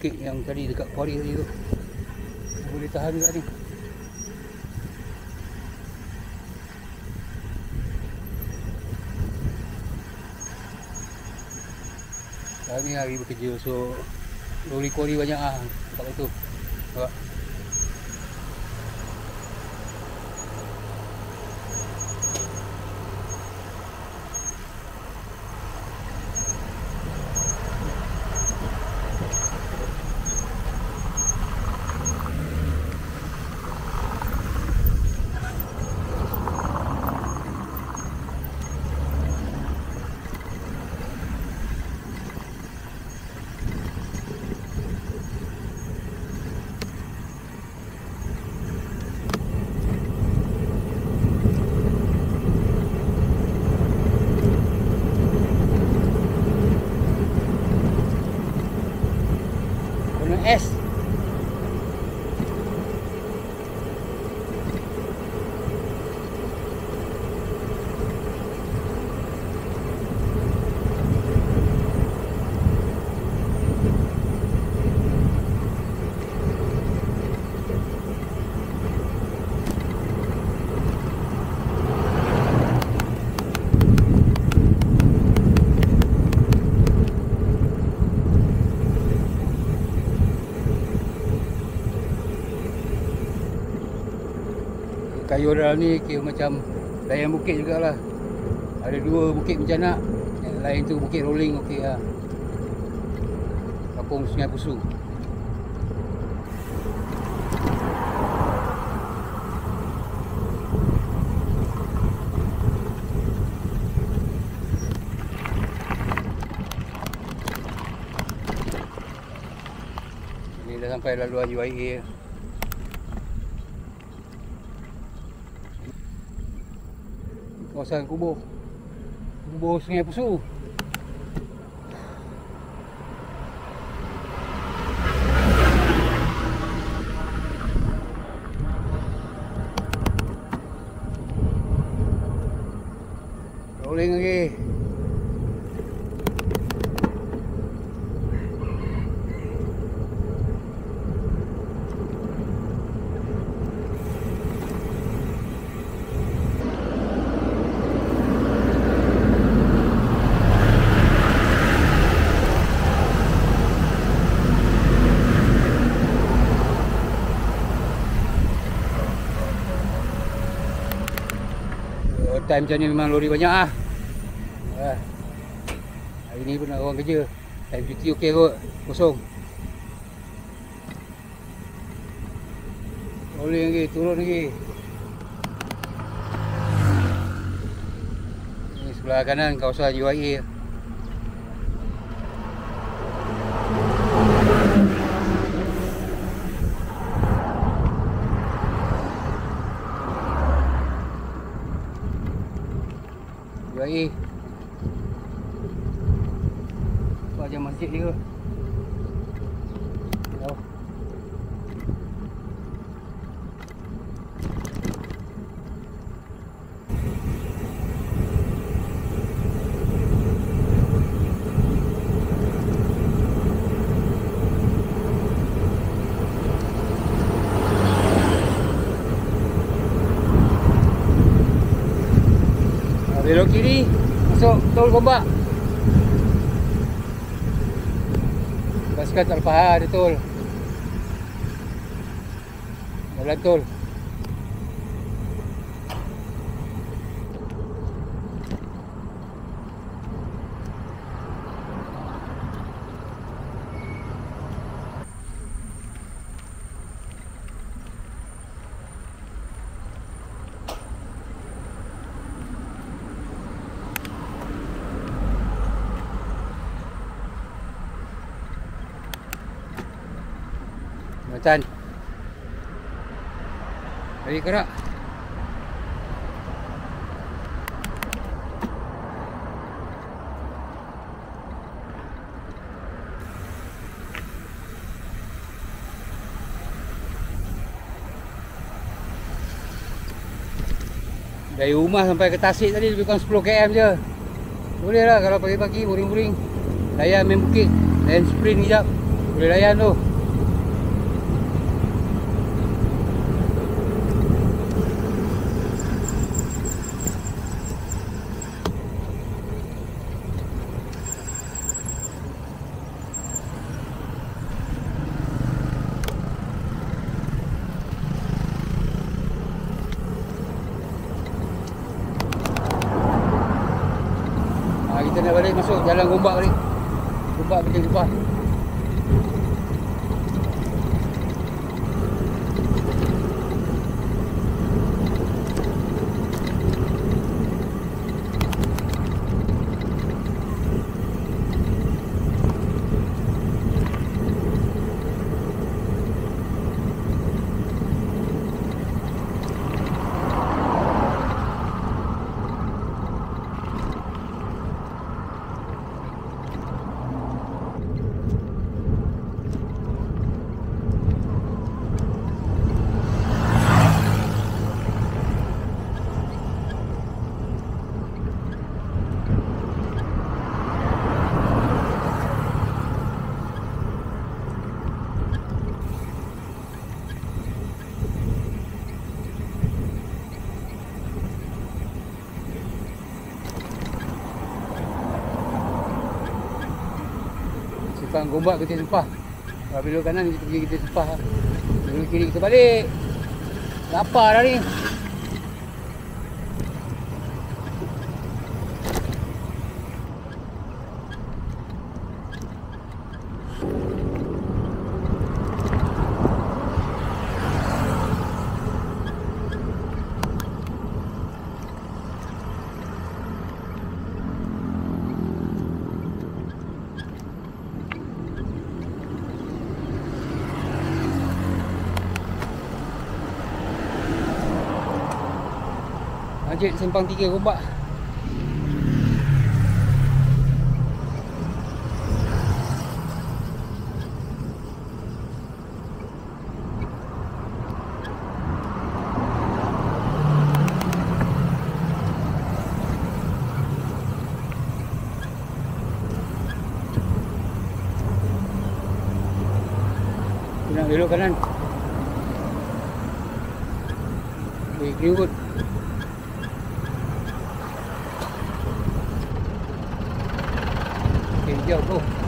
bukit yang tadi dekat kuari tadi tu. Boleh tahan juga ni. Sekarang ni hari bekerja so lori kuari banyak ah tempat itu. Nampak? Dalam ni kira macam layan bukit jugalah. Ada dua bukit mencanak. Yang lain tu bukit rolling okey lah. Kampung Sungai Pusu. Ini dah sampai laluan UIA. Kawasan kubur. Kubur sungai pusu rolling lagi Oh, time macam ni memang lori banyak ah. Ah. Hari ni pun orang kerja. Time cuti okey kot. Kosong. Rolling lagi, turun lagi. Ini sebelah kanan kawasan UIA. UIA. Apa aja masjid dia. Belok kiri Masuk tol Gombak Basikal tak lepas ada tol Jalan tol Macam Hari kerak? Dari rumah sampai ke Tasik tadi lebih kurang 10 km je. Boleh lah kalau pagi-pagi boring-boring. Layan main bukit Layan sprint sekejap Boleh layan tu. Ha, kita nak balik masuk jalan gombak balik. Gombak pergi gombak. Simpang gombak kita sempah. Kalau belok kanan kita pergi kita sempah. Belok kiri kita balik. Lapar dah ni. Masjid simpang tiga gombak. Kita nak belok kanan. Eh, Greenwood. Okay, hijau tu.